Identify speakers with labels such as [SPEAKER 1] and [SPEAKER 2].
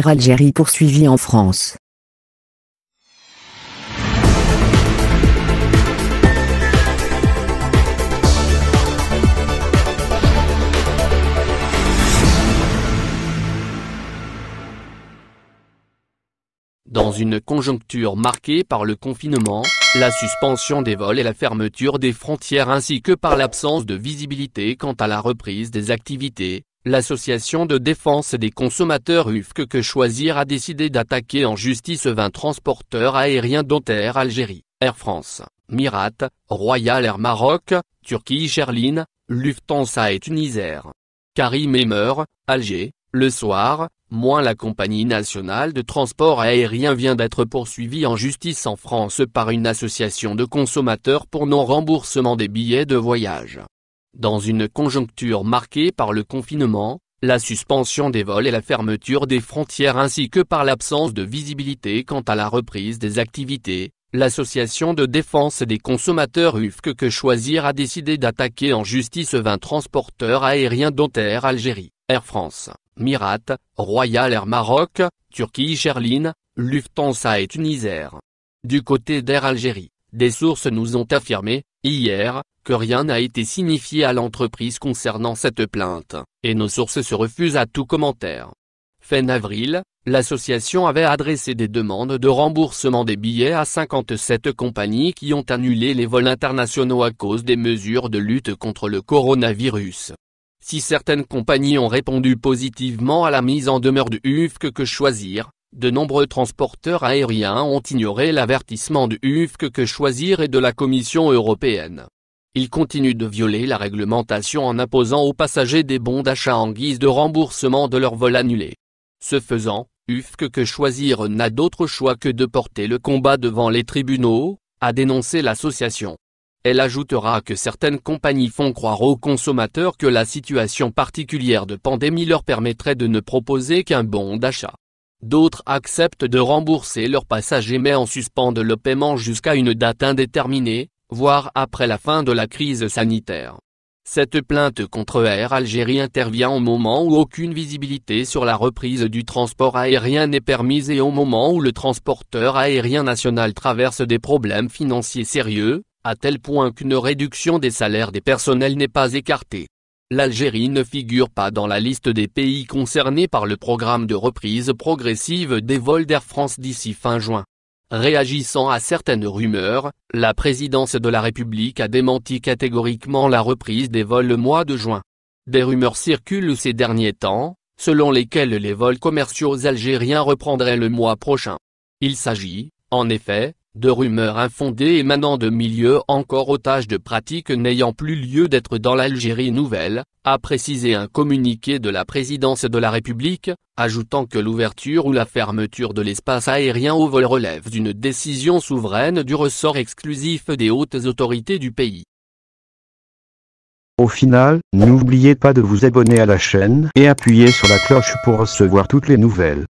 [SPEAKER 1] Algérie poursuivi en France.
[SPEAKER 2] Dans une conjoncture marquée par le confinement, la suspension des vols et la fermeture des frontières ainsi que par l'absence de visibilité quant à la reprise des activités, l'association de défense des consommateurs UFC que choisir a décidé d'attaquer en justice 20 transporteurs aériens dont Air Algérie, Air France, Mirat, Royal Air Maroc, Turquie Airlines, Lufthansa et Tunisair. Karim Emmer, Alger, le soir, moins la compagnie nationale de transport aérien vient d'être poursuivie en justice en France par une association de consommateurs pour non-remboursement des billets de voyage. Dans une conjoncture marquée par le confinement, la suspension des vols et la fermeture des frontières ainsi que par l'absence de visibilité quant à la reprise des activités, l'association de défense des consommateurs UFC que choisir a décidé d'attaquer en justice 20 transporteurs aériens dont Air Algérie, Air France, Mirat, Royal Air Maroc, Turquie Airlines, Lufthansa et Tunisair. Du côté d'Air Algérie, des sources nous ont affirmé, hier, que rien n'a été signifié à l'entreprise concernant cette plainte, et nos sources se refusent à tout commentaire. Fin avril, l'association avait adressé des demandes de remboursement des billets à 57 compagnies qui ont annulé les vols internationaux à cause des mesures de lutte contre le coronavirus. Si certaines compagnies ont répondu positivement à la mise en demeure du UFC que choisir, de nombreux transporteurs aériens ont ignoré l'avertissement du UFC que choisir et de la Commission européenne. Ils continuent de violer la réglementation en imposant aux passagers des bons d'achat en guise de remboursement de leur vol annulé. Ce faisant, UFC que choisir n'a d'autre choix que de porter le combat devant les tribunaux, a dénoncé l'association. Elle ajoutera que certaines compagnies font croire aux consommateurs que la situation particulière de pandémie leur permettrait de ne proposer qu'un bon d'achat. D'autres acceptent de rembourser leurs passagers mais en suspendent le paiement jusqu'à une date indéterminée, voire après la fin de la crise sanitaire. Cette plainte contre Air Algérie intervient au moment où aucune visibilité sur la reprise du transport aérien n'est permise et au moment où le transporteur aérien national traverse des problèmes financiers sérieux, à tel point qu'une réduction des salaires des personnels n'est pas écartée. L'Algérie ne figure pas dans la liste des pays concernés par le programme de reprise progressive des vols d'Air France d'ici fin juin. Réagissant à certaines rumeurs, la présidence de la République a démenti catégoriquement la reprise des vols le mois de juin. Des rumeurs circulent ces derniers temps, selon lesquelles les vols commerciaux algériens reprendraient le mois prochain. Il s'agit, en effet, de rumeurs infondées émanant de milieux encore otages de pratiques n'ayant plus lieu d'être dans l'Algérie nouvelle, a précisé un communiqué de la présidence de la République, ajoutant que l'ouverture ou la fermeture de l'espace aérien au vol relève d'une décision souveraine du ressort exclusif des hautes autorités du pays.
[SPEAKER 3] Au final, n'oubliez pas de vous abonner à la chaîne et appuyer sur la cloche pour recevoir toutes les nouvelles.